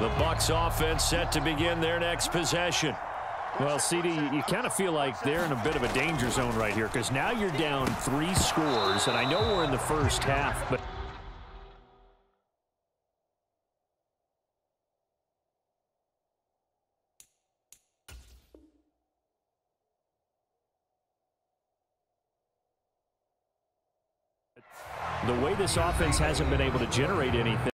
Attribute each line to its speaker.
Speaker 1: The Bucs offense set to begin their next possession.
Speaker 2: Well, CD, you kind of feel like they're in a bit of a danger zone right here because now you're down three scores, and I know we're in the first half, but the way this offense hasn't been able to generate anything